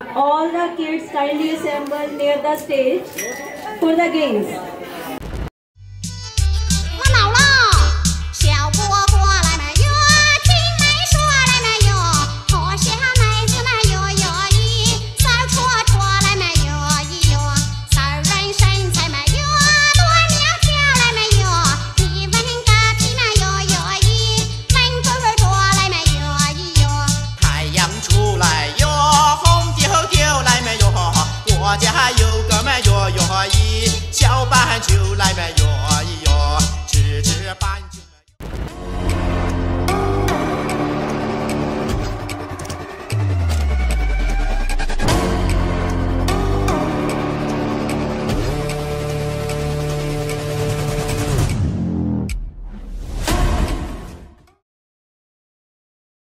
all the kids kindly assemble near the stage for the games.